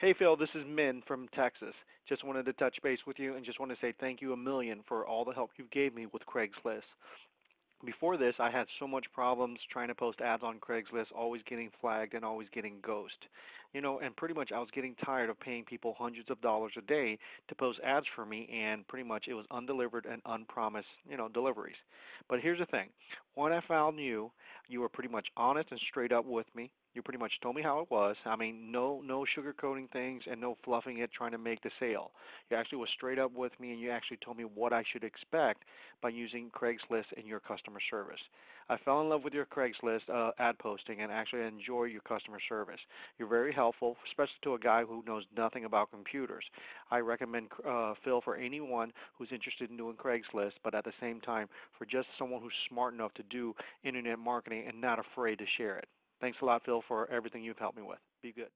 Hey, Phil, this is Min from Texas. Just wanted to touch base with you and just want to say thank you a million for all the help you gave me with Craigslist. Before this, I had so much problems trying to post ads on Craigslist, always getting flagged and always getting ghost. You know, and pretty much I was getting tired of paying people hundreds of dollars a day to post ads for me and pretty much it was undelivered and unpromised, you know, deliveries. But here's the thing. When I found you, you were pretty much honest and straight up with me. You pretty much told me how it was. I mean, no no sugarcoating things and no fluffing it trying to make the sale. You actually was straight up with me and you actually told me what I should expect by using Craigslist and your customer service. I fell in love with your Craigslist uh, ad posting and actually enjoy your customer service. You're very helpful, especially to a guy who knows nothing about computers. I recommend uh, Phil for anyone who's interested in doing Craigslist, but at the same time, for just someone who's smart enough to do internet marketing and not afraid to share it. Thanks a lot, Phil, for everything you've helped me with. Be good.